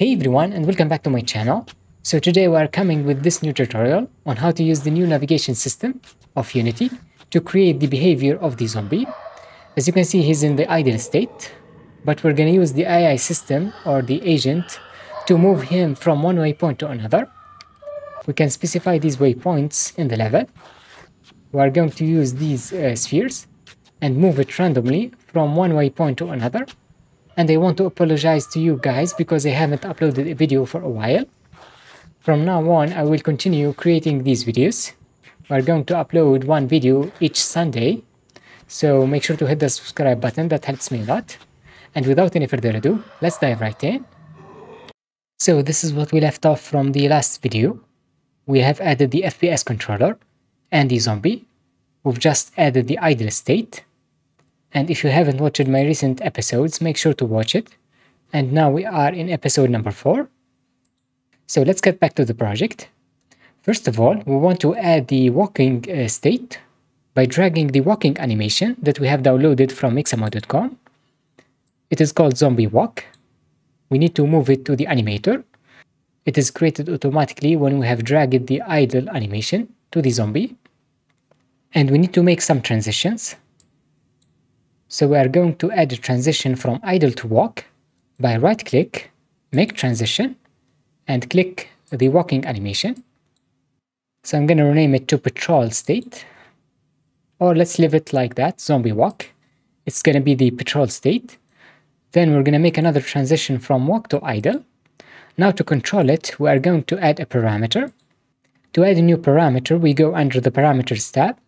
Hey everyone and welcome back to my channel. So today we are coming with this new tutorial on how to use the new navigation system of Unity to create the behavior of the zombie. As you can see he's in the idle state but we're going to use the AI system or the agent to move him from one waypoint to another. We can specify these waypoints in the level. We are going to use these uh, spheres and move it randomly from one waypoint to another and I want to apologize to you guys because I haven't uploaded a video for a while. From now on I will continue creating these videos. We're going to upload one video each Sunday so make sure to hit the subscribe button that helps me a lot. And without any further ado, let's dive right in. So this is what we left off from the last video. We have added the FPS controller and the zombie. We've just added the idle state and if you haven't watched my recent episodes, make sure to watch it. And now we are in episode number 4. So let's get back to the project. First of all, we want to add the walking uh, state by dragging the walking animation that we have downloaded from mixamo.com. It is called Zombie Walk. We need to move it to the animator. It is created automatically when we have dragged the idle animation to the zombie. And we need to make some transitions. So we are going to add a transition from idle to walk by right click, make transition, and click the walking animation. So I'm going to rename it to patrol state, or let's leave it like that, zombie walk. It's going to be the patrol state. Then we're going to make another transition from walk to idle. Now to control it, we are going to add a parameter. To add a new parameter, we go under the parameters tab,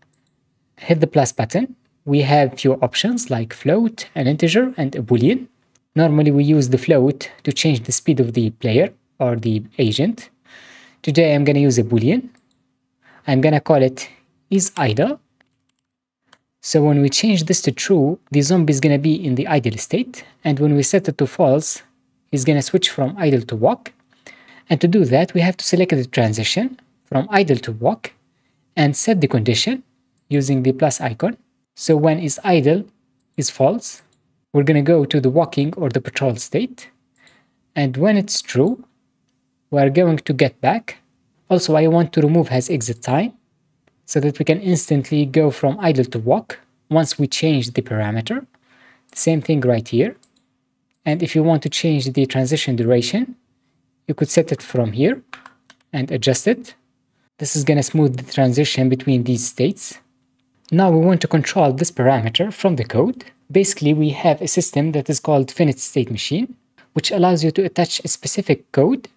hit the plus button, we have few options like float, an integer, and a boolean. Normally we use the float to change the speed of the player or the agent. Today I'm going to use a boolean. I'm going to call it is idle. So when we change this to true, the zombie is going to be in the idle state. And when we set it to false, going to switch from idle to walk. And to do that, we have to select the transition from idle to walk and set the condition using the plus icon. So when is idle is false, we're going to go to the walking or the patrol state. And when it's true, we're going to get back. Also, I want to remove has exit time so that we can instantly go from idle to walk once we change the parameter. Same thing right here. And if you want to change the transition duration, you could set it from here and adjust it. This is going to smooth the transition between these states. Now we want to control this parameter from the code. Basically, we have a system that is called finite state machine, which allows you to attach a specific code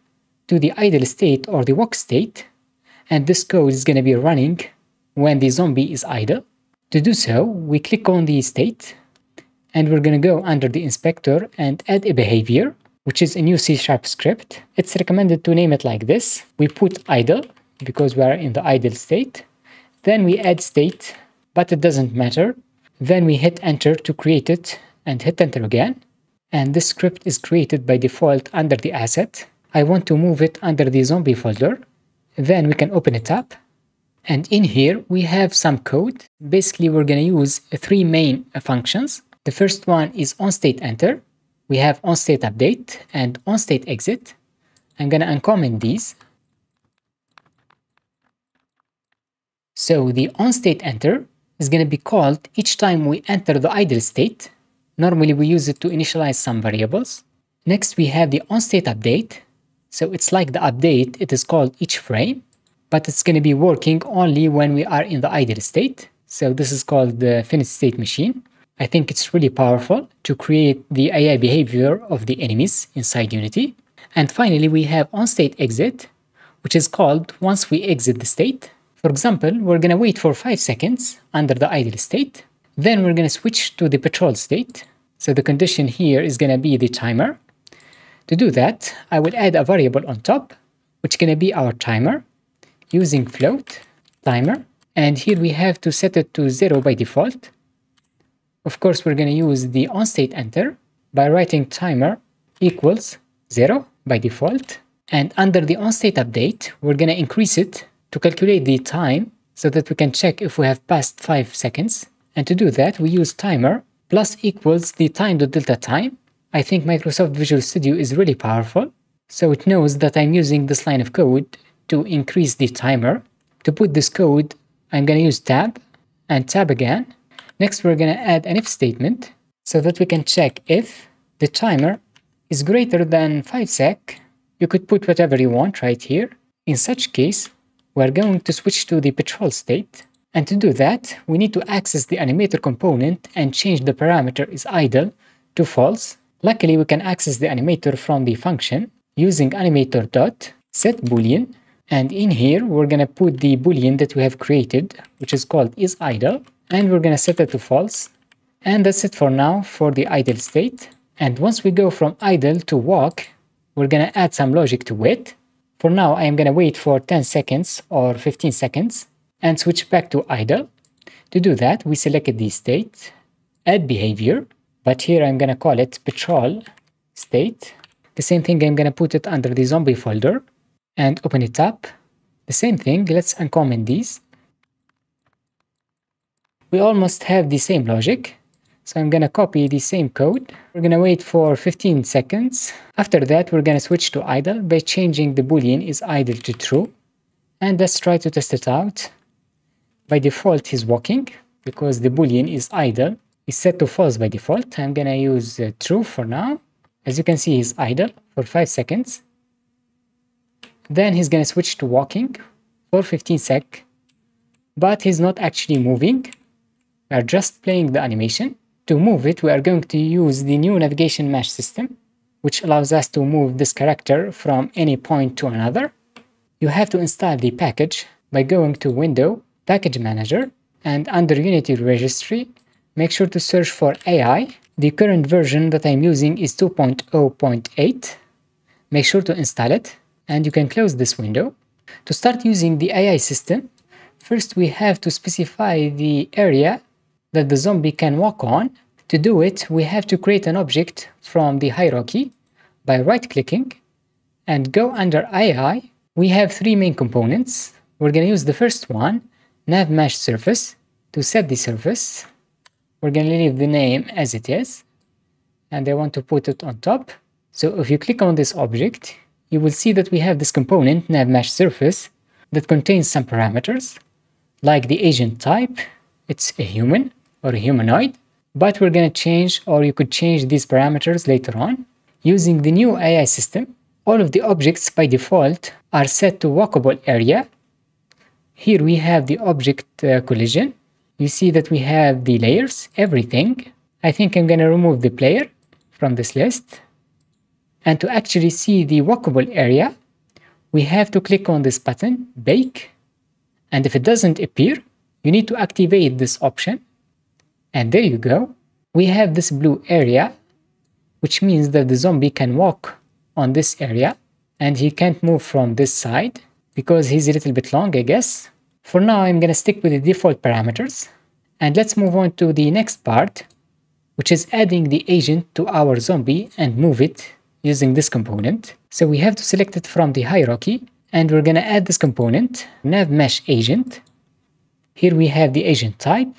to the idle state or the walk state, and this code is going to be running when the zombie is idle. To do so, we click on the state, and we're going to go under the inspector and add a behavior, which is a new C-sharp script. It's recommended to name it like this. We put idle, because we are in the idle state. Then we add state but it doesn't matter. Then we hit enter to create it and hit enter again. And this script is created by default under the asset. I want to move it under the zombie folder. Then we can open it up. And in here we have some code. Basically we're going to use three main functions. The first one is onState enter. We have onState update and onState exit. I'm going to uncomment these. So the onState enter is going to be called each time we enter the idle state. Normally we use it to initialize some variables. Next we have the onState update. So it's like the update, it is called each frame, but it's going to be working only when we are in the idle state. So this is called the finite state machine. I think it's really powerful to create the AI behavior of the enemies inside Unity. And finally, we have onState exit, which is called once we exit the state, for example, we're to wait for 5 seconds under the idle state. Then we're to switch to the patrol state. So the condition here is to be the timer. To do that, I will add a variable on top, which is to be our timer, using float timer. And here we have to set it to 0 by default. Of course, we're to use the onState enter by writing timer equals 0 by default. And under the onState update, we're to increase it to calculate the time so that we can check if we have passed 5 seconds. And to do that, we use timer plus equals the time to delta time. I think Microsoft Visual Studio is really powerful. So it knows that I'm using this line of code to increase the timer. To put this code, I'm going to use tab and tab again. Next, we're going to add an if statement so that we can check if the timer is greater than 5 sec. You could put whatever you want right here. In such case, we're going to switch to the patrol state. And to do that, we need to access the animator component and change the parameter is idle to false. Luckily, we can access the animator from the function using animator dot set boolean. And in here we're gonna put the boolean that we have created which is called is idle. And we're gonna set it to false. And that's it for now for the idle state. And once we go from idle to walk we're gonna add some logic to it for now I am gonna wait for 10 seconds or 15 seconds and switch back to idle to do that we select the state add behavior but here I'm gonna call it patrol state the same thing, I'm gonna put it under the zombie folder and open it up. The same thing, let's uncomment these. We almost have the same logic. So I'm gonna copy the same code. We're gonna wait for 15 seconds. After that, we're gonna switch to idle by changing the boolean is idle to true. And let's try to test it out. By default, he's walking because the boolean is idle. It's set to false by default. I'm gonna use uh, true for now. As you can see, he's idle for 5 seconds. Then he's gonna switch to walking for 15 sec. But he's not actually moving. We are just playing the animation. To move it, we are going to use the new navigation mesh system, which allows us to move this character from any point to another. You have to install the package by going to Window, Package Manager, and under Unity Registry, make sure to search for AI the current version that I'm using is 2.0.8. Make sure to install it and you can close this window. To start using the AI system, first we have to specify the area that the zombie can walk on. To do it, we have to create an object from the hierarchy by right-clicking and go under AI. We have three main components. We're going to use the first one, nav mesh surface, to set the surface we're going to leave the name as it is and I want to put it on top. So if you click on this object, you will see that we have this component nav mesh surface that contains some parameters like the agent type, it's a human or humanoid, but we're going to change or you could change these parameters later on. Using the new AI system, all of the objects by default are set to walkable area. Here we have the object uh, collision you see that we have the layers, everything. I think I'm gonna remove the player from this list. And to actually see the walkable area, we have to click on this button, bake. And if it doesn't appear, you need to activate this option. And there you go. We have this blue area, which means that the zombie can walk on this area and he can't move from this side because he's a little bit long, I guess. For now, I'm to stick with the default parameters. And let's move on to the next part, which is adding the agent to our zombie and move it using this component. So we have to select it from the hierarchy, and we're to add this component, nav mesh agent. Here we have the agent type.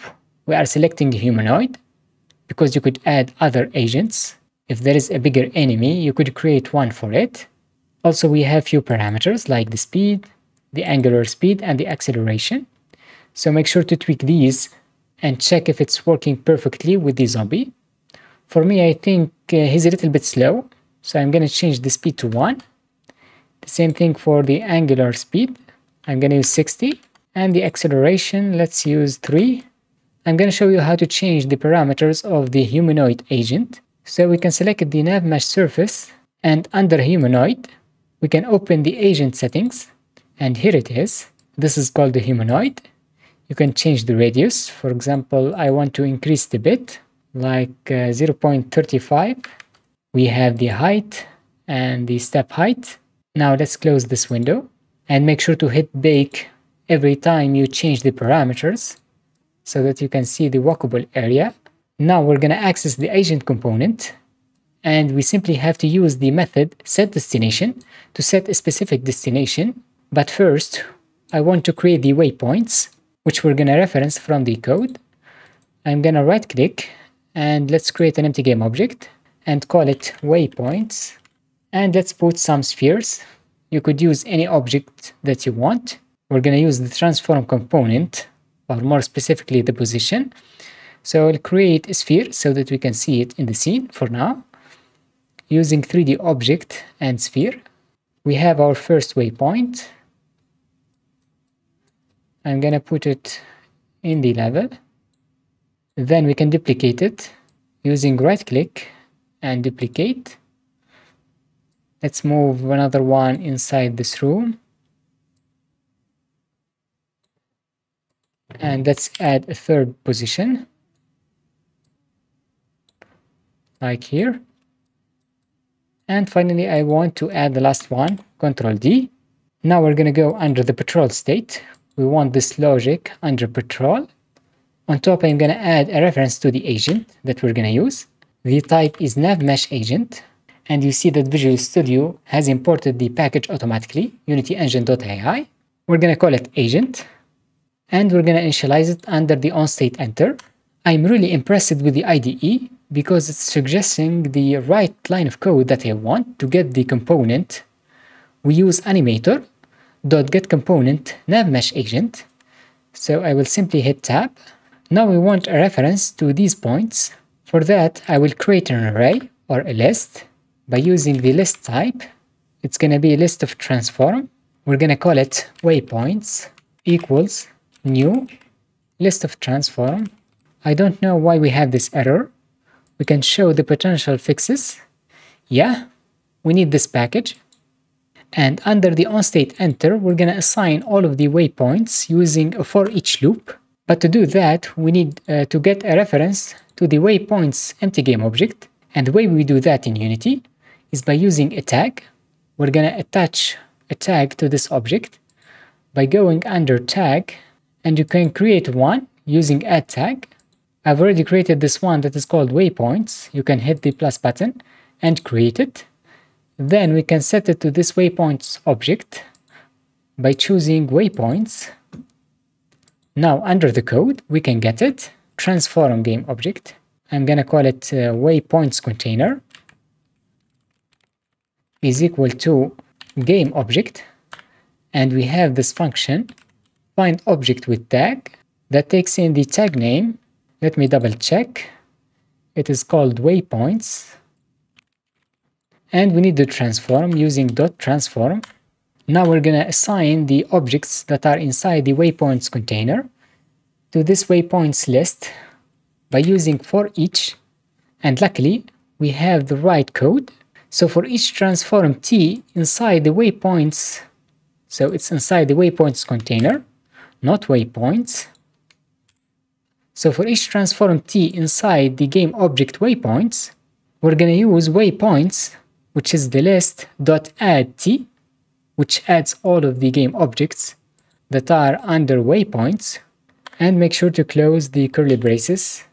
We are selecting humanoid, because you could add other agents. If there is a bigger enemy, you could create one for it. Also, we have few parameters like the speed, the angular speed and the acceleration. So make sure to tweak these and check if it's working perfectly with the zombie. For me, I think uh, he's a little bit slow, so I'm gonna change the speed to 1. The same thing for the angular speed. I'm gonna use 60. And the acceleration, let's use 3. I'm gonna show you how to change the parameters of the humanoid agent. So we can select the nav mesh surface, and under humanoid, we can open the agent settings and here it is. This is called the humanoid. You can change the radius. For example I want to increase the bit like uh, 0.35 we have the height and the step height. Now let's close this window and make sure to hit bake every time you change the parameters so that you can see the walkable area now we're going to access the agent component and we simply have to use the method set destination to set a specific destination but first, I want to create the waypoints, which we're going to reference from the code. I'm going to right click and let's create an empty game object and call it waypoints. And let's put some spheres. You could use any object that you want. We're going to use the transform component, or more specifically the position. So I'll create a sphere so that we can see it in the scene for now. Using 3D object and sphere, we have our first waypoint. I'm gonna put it in the level. Then we can duplicate it using right click and duplicate. Let's move another one inside this room. And let's add a third position. Like here. And finally, I want to add the last one, Control D. Now we're going to go under the patrol state. We want this logic under patrol. On top, I'm going to add a reference to the agent that we're going to use. The type is navmesh agent. And you see that Visual Studio has imported the package automatically, unityengine.ai. We're going to call it agent. And we're going to initialize it under the onState enter. I'm really impressed with the IDE because it's suggesting the right line of code that I want to get the component. We use animator dot get component navmesh agent. So I will simply hit tab. Now we want a reference to these points. For that, I will create an array or a list by using the list type. It's going to be a list of transform. We're going to call it waypoints equals new list of transform. I don't know why we have this error we can show the potential fixes. Yeah, we need this package. And under the onState enter, we're going to assign all of the waypoints using a for each loop. But to do that, we need uh, to get a reference to the waypoints empty game object. And the way we do that in Unity is by using a tag. We're going to attach a tag to this object by going under tag and you can create one using add tag I've already created this one that is called waypoints. You can hit the plus button and create it. Then we can set it to this waypoints object by choosing waypoints. Now under the code, we can get it, transform game object. I'm gonna call it uh, waypoints container is equal to game object. And we have this function find object with tag that takes in the tag name let me double check. It is called waypoints. And we need to transform using dot transform. Now we're going to assign the objects that are inside the waypoints container to this waypoints list by using for each. And luckily, we have the right code. So for each transform t inside the waypoints, so it's inside the waypoints container, not waypoints, so for each transform t inside the game object waypoints, we're going to use waypoints, which is the list dot add t, which adds all of the game objects that are under waypoints, and make sure to close the curly braces.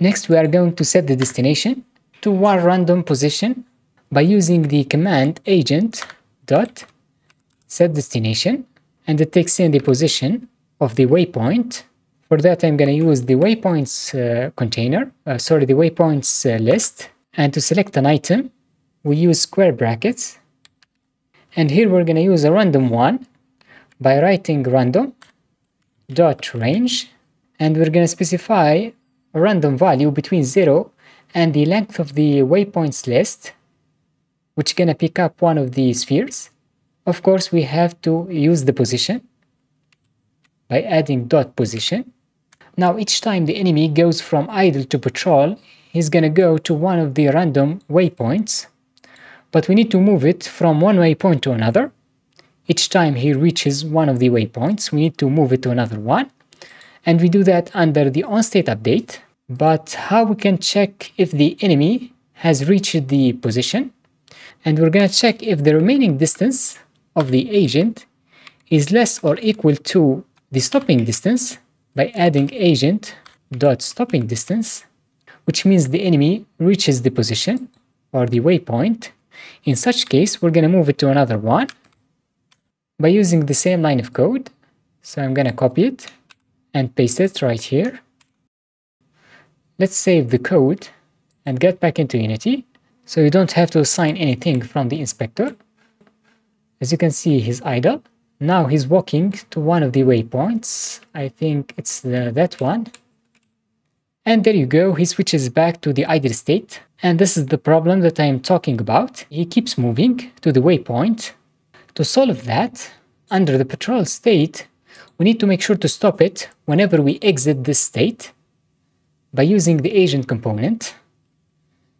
Next, we are going to set the destination to one random position by using the command agent dot set destination, and it takes in the position of the waypoint for that, I'm going to use the waypoints uh, container, uh, sorry, the waypoints uh, list. And to select an item, we use square brackets. And here we're going to use a random one by writing random dot range. And we're going to specify a random value between 0 and the length of the waypoints list, which is going to pick up one of the spheres. Of course, we have to use the position by adding dot position now each time the enemy goes from idle to patrol, he's gonna go to one of the random waypoints, but we need to move it from one waypoint to another. Each time he reaches one of the waypoints, we need to move it to another one, and we do that under the on-state update. But how we can check if the enemy has reached the position, and we're gonna check if the remaining distance of the agent is less or equal to the stopping distance by adding agent dot stopping distance, which means the enemy reaches the position or the waypoint. In such case, we're going to move it to another one by using the same line of code. So I'm going to copy it and paste it right here. Let's save the code and get back into Unity. So you don't have to assign anything from the inspector. As you can see, he's idle. Now he's walking to one of the waypoints. I think it's the, that one. And there you go, he switches back to the idle state. And this is the problem that I am talking about. He keeps moving to the waypoint. To solve that, under the patrol state, we need to make sure to stop it whenever we exit this state by using the agent component.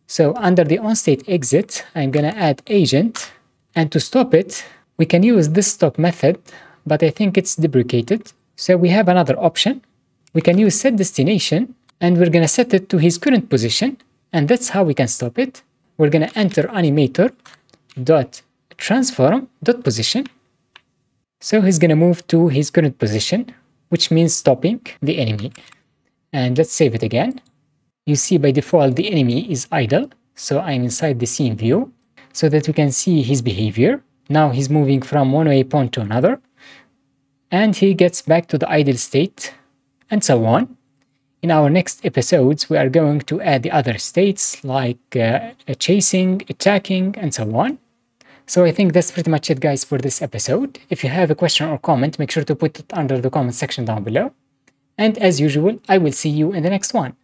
So under the onState exit, I'm gonna add agent, and to stop it, we can use this stop method, but I think it's deprecated. So we have another option. We can use set destination, and we're gonna set it to his current position, and that's how we can stop it. We're gonna enter animator dot transform dot position. So he's gonna move to his current position, which means stopping the enemy. And let's save it again you see by default the enemy is idle. So I'm inside the scene view so that we can see his behavior. Now he's moving from one waypoint to another and he gets back to the idle state and so on. In our next episodes, we are going to add the other states like uh, chasing, attacking, and so on. So I think that's pretty much it guys for this episode. If you have a question or comment, make sure to put it under the comment section down below. And as usual, I will see you in the next one.